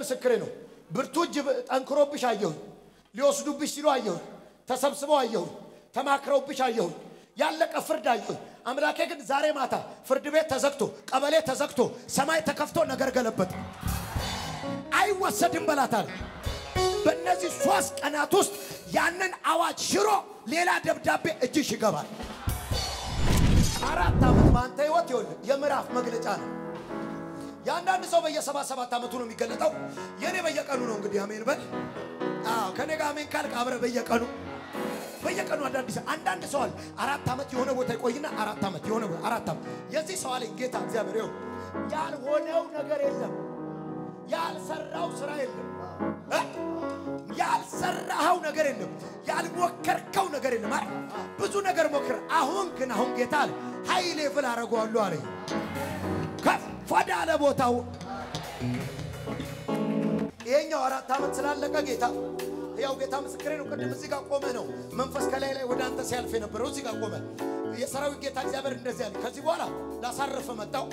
ምስክሬ ነው። ብርቱ እጅ ጠንክሮብሽ አየሁኝ። ሊወስዱብሽ ሲሉ አየሁኝ። ተሰብስበው አየሁኝ። ተማክረውብሽ አየሁኝ። ያለቀ ፍርድ አየሁኝ። አምላኬ ግን ዛሬ ማታ ፍርድ ቤት ተዘግቶ፣ ቀበሌ ተዘግቶ፣ ሰማይ ተከፍቶ ነገር ገለበጥ አይወሰድም በላታል። በእነዚህ ሶስት ቀናት ውስጥ ያንን አዋጅ ሽሮ ሌላ ደብዳቤ እጅሽ ይገባል። አራት ዓመት በአንተ ህይወት ይኸውልህ የምዕራፍ መግለጫ ነው። የአንዳንድ ሰው በየሰባ ሰባት ዓመቱ ነው የሚገለጠው። የእኔ በየቀኑ ነው። እንግዲህ አሜን በል። አዎ ከኔ ጋር አሜን ካልክ አብረህ በየቀኑ በየቀኑ አንዳንድ አንዳንድ ሰው አለ አራት ዓመት የሆነ ቦታ ይቆይና አራት ዓመት የሆነ ቦታ አራት ዓመት የዚህ ሰው አለኝ ጌታ እግዚአብሔር ይኸው ያልሆነው ነገር የለም፣ ያልሰራው ስራ የለም፣? ያልሰራኸው ነገር የለም፣ ያልሞከርከው ነገር የለም። ብዙ ነገር ሞክር። አሁን ግን አሁን ጌታ አለ high level አደርገዋለሁ አለኝ ወዳለ ቦታው ይሄኛው አራት ዓመት ስላለቀ ጌታ ያው ጌታ ምስክሬ ነው። ቅድም እዚህ ጋር ቆመ ነው መንፈስ ከላይ ላይ ወደ አንተ ሲያልፍ የነበረው እዚህ ጋር ቆመ። የሰራዊት ጌታ እግዚአብሔር እንደዚህ ያለ ከዚህ በኋላ ላሳርፍ መጣው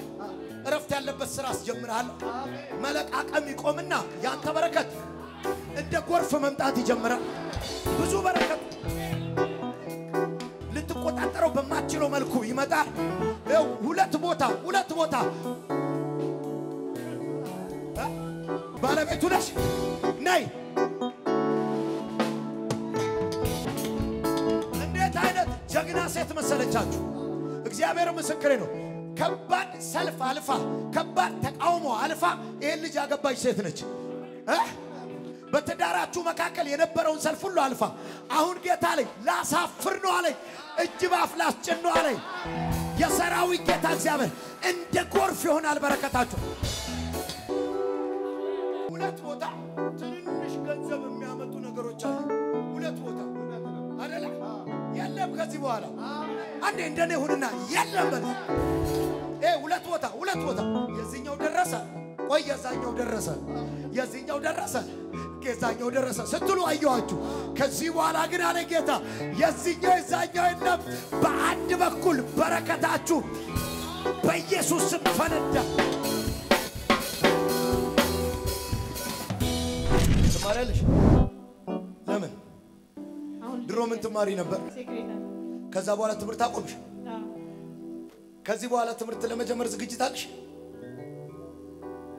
እረፍት ያለበት ስራ አስጀምርሃለሁ። መለቃቀም ይቆምና የአንተ በረከት እንደ ጎርፍ መምጣት ይጀምራል። ብዙ በረከት ልትቆጣጠረው በማትችለው መልኩ ይመጣል። ሁለት ቦታ ሁለት ቦታ ባለቤቱ ነሽ ነይ እንዴት አይነት ጀግና ሴት መሰለቻችሁ! እግዚአብሔር ምስክሬ ነው። ከባድ ሰልፍ አልፋ ከባድ ተቃውሞ አልፋ ይህን ልጅ ያገባች ሴት ነች? በትዳራችሁ መካከል የነበረውን ሰልፍ ሁሉ አልፋ አሁን ጌታ አለኝ ላሳፍር ነው አለኝ፣ እጅ ባፍ ላስጭን ነው አለኝ። የሰራዊት ጌታ እግዚአብሔር እንደ ጎርፍ ይሆናል በረከታችሁ። ሁለት ቦታ ትንንሽ ገንዘብ የሚያመጡ ነገሮች አሉ። ሁለት ቦታ አደለ? የለም ከዚህ በኋላ አንዴ እንደኔ ሁንና የለም በል። ሁለት ቦታ ሁለት ቦታ የዚህኛው ደረሰ፣ ቆይ የዛኛው ደረሰ፣ የዚህኛው ደረሰ፣ የዛኛው ደረሰ ስትሉ አየኋችሁ። ከዚህ በኋላ ግን አለ ጌታ የዚህኛው የዛኛው የለም። በአንድ በኩል በረከታችሁ በኢየሱስ ስም ፈነዳ። ትማሪያለሽ? ለምን? ድሮ ምን ትማሪ ነበር? ከዛ በኋላ ትምህርት አቆምሽ። ከዚህ በኋላ ትምህርት ለመጀመር ዝግጅት አለሽ?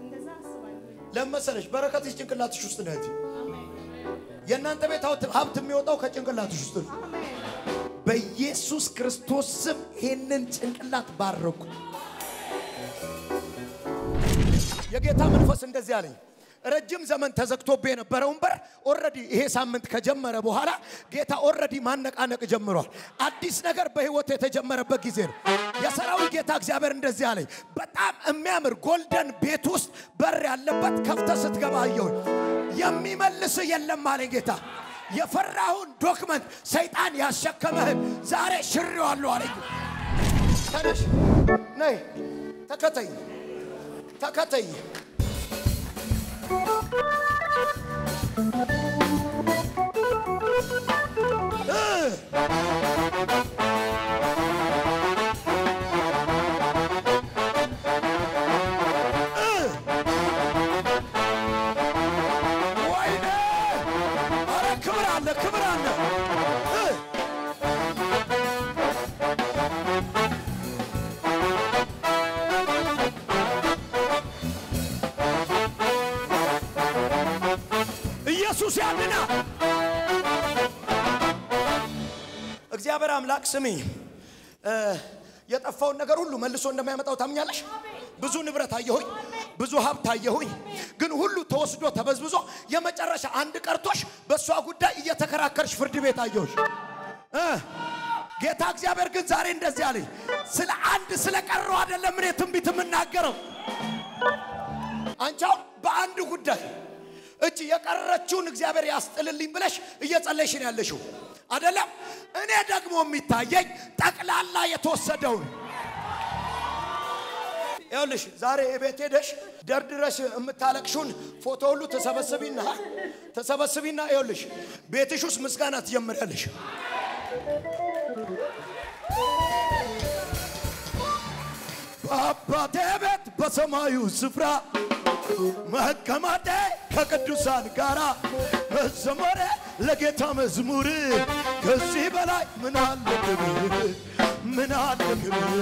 እንደዛ አስባለሁ። ለምን መሰለሽ? በረከትሽ ጭንቅላትሽ ውስጥ ነው። የእናንተ ቤት ሀብት- የሚወጣው ከጭንቅላትሽ ውስጥ ነው። በኢየሱስ ክርስቶስ ስም ይህንን ጭንቅላት ባረኩ። የጌታ መንፈስ እንደዚህ አለኝ። ረጅም ዘመን ተዘግቶብህ የነበረውን በር already ይሄ ሳምንት ከጀመረ በኋላ ጌታ already ማነቃነቅ ጀምሯል። አዲስ ነገር በህይወት የተጀመረበት ጊዜ ነው። የሰራዊት ጌታ እግዚአብሔር እንደዚህ አለኝ። በጣም የሚያምር ጎልደን ቤት ውስጥ በር ያለበት ከፍተህ ስትገባ አየሁኝ። የሚመልስ የለም አለኝ ጌታ። የፈራውን ዶክመንት ሰይጣን ያሸከመህን ዛሬ ሽሬዋለሁ አለኝ። ተነሽ፣ ነይ፣ ተከተይ፣ ተከተይ። 으! ኢየሱስ ያድና። እግዚአብሔር አምላክ ስሚ፣ የጠፋውን ነገር ሁሉ መልሶ እንደሚያመጣው ታምኛለሽ? ብዙ ንብረት አየሁኝ፣ ብዙ ሀብት አየሁኝ፣ ግን ሁሉ ተወስዶ ተበዝብዞ የመጨረሻ አንድ ቀርቶሽ በእሷ ጉዳይ እየተከራከርሽ ፍርድ ቤት አየሁሽ። ጌታ እግዚአብሔር ግን ዛሬ እንደዚህ አለኝ፣ ስለ አንድ ስለ ቀረው አይደለም እኔ ትንቢት የምናገረው አንቻው በአንድ ጉዳይ እጅ የቀረችውን እግዚአብሔር ያስጥልልኝ ብለሽ እየጸለይሽ ነው ያለሽው አደለም? እኔ ደግሞ የሚታየኝ ጠቅላላ የተወሰደውን ይኸውልሽ ዛሬ የቤት ሄደሽ ደርድረሽ የምታለቅሹን ፎቶ ሁሉ ተሰበስቢና ተሰበስቢና ይኸውልሽ ቤትሽ ውስጥ ምስጋና ትጀምሪያለሽ። በአባቴ ቤት በሰማዩ ስፍራ መቀመጤ ከቅዱሳን ጋራ መዘመሬ ለጌታ መዝሙር። ከዚህ በላይ ምን አለ ክብር? ምን አለ ክብር?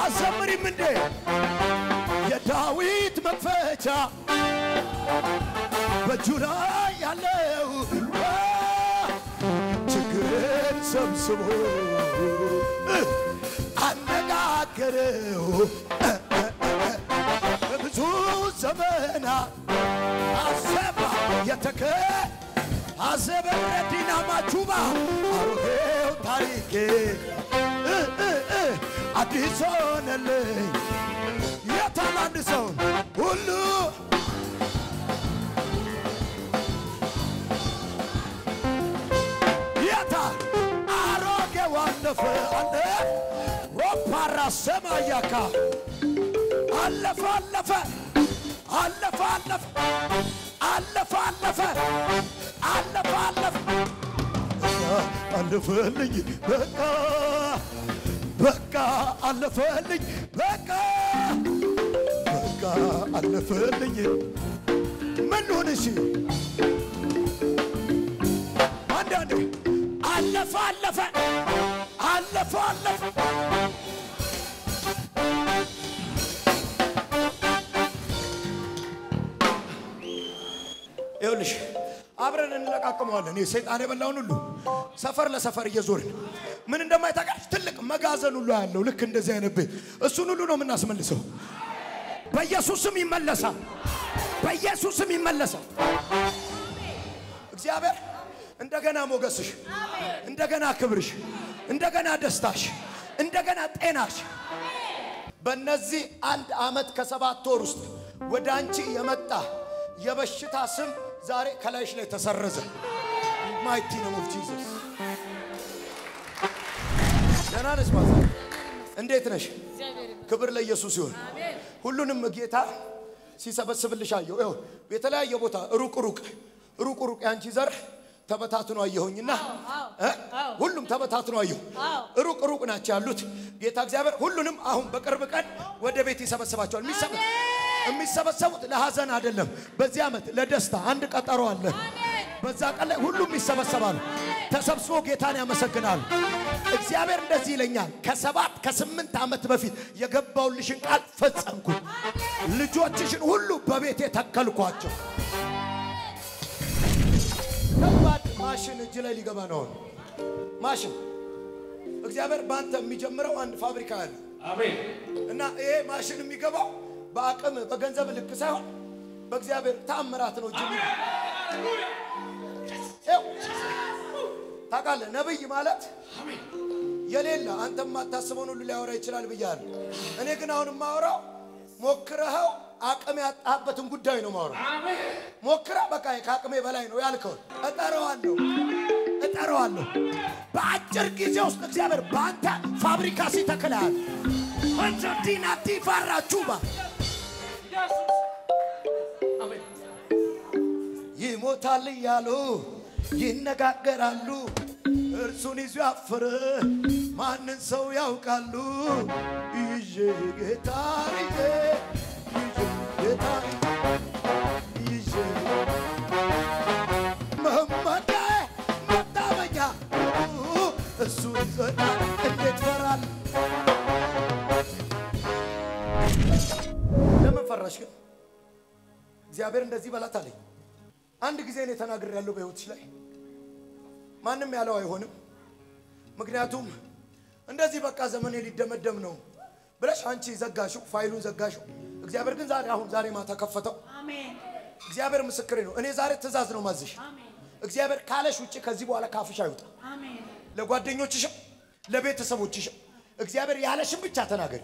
አዘምሪም እንዴ? የዳዊት መክፈቻ በእጁ ላይ ያለው ችግርን ሰብስቦ አነጋገረው አሰባ የተከ አዘበረዲና ማቹባ አሮጌው ታሪኬ። አዲስ ሆነልኝ የታል አንድ ሁሉ። የታ አሮጌው አለፈ አለ ሮፓራ ሰማያካ አለፈ አለፈ አለፈ አለፈ አለፈ አለፈ አለፈ አለፈ። አለፈልኝ በቃ በቃ አለፈልኝ በቃ በቃ አለፈልኝ። ምን ልሁን እሺ? አንዳንዴ አለፈ አለፈ አለፈ አለፈ ይኸውልሽ አብረን እንለቃቅመዋለን። ሰይጣን የበላውን ሁሉ ሰፈር ለሰፈር እየዞርን ምን እንደማይታቀር ትልቅ መጋዘን ሁሉ ያለው ልክ እንደዚህ አይነት ቤት እሱን ሁሉ ነው የምናስመልሰው። በኢየሱስም ይመለሳል። በኢየሱስም ይመለሳል። እግዚአብሔር እንደገና ሞገስሽ፣ እንደገና ክብርሽ፣ እንደገና ደስታሽ፣ እንደገና ጤናሽ በእነዚህ አንድ ዓመት ከሰባት ወር ውስጥ ወደ አንቺ የመጣ የበሽታ ስም ዛሬ ከላይሽ ላይ ተሰረዘ። mighty name of Jesus። ደህና ነሽ ማዘ? እንዴት ነሽ? ክብር ለኢየሱስ ይሁን። ሁሉንም ጌታ ሲሰበስብልሽ አየሁ። ይኸው የተለያየ ቦታ ሩቅ ሩቅ ሩቅ ሩቅ ያንቺ ዘር ተበታትኖ አየሁኝና? ሁሉም ተበታትኖ አየሁ። ሩቅ ሩቅ ናቸው ያሉት። ጌታ እግዚአብሔር ሁሉንም አሁን በቅርብ ቀን ወደ ቤት ይሰበስባቸዋል። የሚሰበሰቡት ለሐዘን አይደለም። በዚህ ዓመት ለደስታ አንድ ቀጠሮ አለ። በዛ ቀን ላይ ሁሉም ይሰበሰባሉ። ተሰብስቦ ጌታን ያመሰግናሉ። እግዚአብሔር እንደዚህ ይለኛል፣ ከሰባት ከስምንት ዓመት በፊት የገባውልሽን ቃል ፈጸምኩ። ልጆችሽን ሁሉ በቤቴ ተከልኳቸው። ከባድ ማሽን እጅ ላይ ሊገባ ነው። አሁን ማሽን እግዚአብሔር በአንተ የሚጀምረው አንድ ፋብሪካ አለ እና ይሄ ማሽን የሚገባው በአቅም በገንዘብ ልክ ሳይሆን በእግዚአብሔር ተአምራት ነው። እጅ ታውቃለህ፣ ነብይ ማለት የሌለ አንተ የማታስበውን ሁሉ ሊያወራ ይችላል ብያለሁ። እኔ ግን አሁን የማወራው ሞክረኸው አቅም ያጣበትን ጉዳይ ነው ማወራው። ሞክረ በቃ ከአቅሜ በላይ ነው ያልከውን እጠራዋለሁ እጠራዋለሁ። በአጭር ጊዜ ውስጥ እግዚአብሔር በአንተ ፋብሪካ ሲተክልሃል። አንጀዲና ዲፋራ ቹባ ይሞታል እያሉ ይነጋገራሉ። እርሱን ይዞ ያፈረ ማንን ሰው ያውቃሉ? ይዤ ጌታ ጌታ ፈራል? ለምን ፈራሽ ግን? እግዚአብሔር እንደዚህ በላት አለኝ። አንድ ጊዜ እኔ ተናግሬ ያለው በሕይወትሽ ላይ ማንም ያለው አይሆንም። ምክንያቱም እንደዚህ በቃ ዘመኔ ሊደመደም ነው ብለሽ አንቺ ዘጋሽው፣ ፋይሉን ዘጋሽው። እግዚአብሔር ግን ዛሬ አሁን ዛሬ ማታ ከፈተው። እግዚአብሔር ምስክሬ ነው። እኔ ዛሬ ትእዛዝ ነው ማዝሽ። እግዚአብሔር ካለሽ ውጭ ከዚህ በኋላ ካፍሽ አይውጣ። ለጓደኞችሽም ለቤተሰቦችሽም እግዚአብሔር ያለሽን ብቻ ተናገሪ።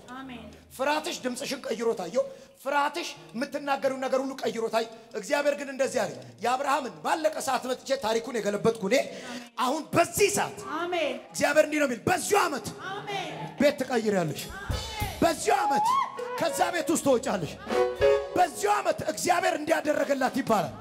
ፍርሃትሽ ድምፅሽን ቀይሮ ታየው። ፍርሃትሽ የምትናገሪው ነገር ሁሉ ቀይሮ ታይ። እግዚአብሔር ግን እንደዚህ አለኝ፣ የአብርሃምን ባለቀ ሰዓት መጥቼ ታሪኩን የገለበጥኩ እኔ አሁን በዚህ ሰዓት እግዚአብሔር እንዲህ ነው የሚል፣ በዚሁ ዓመት ቤት ትቀይሪያለሽ። በዚሁ ዓመት ከዛ ቤት ውስጥ ትወጫለሽ። በዚሁ ዓመት እግዚአብሔር እንዲያደረገላት ይባላል።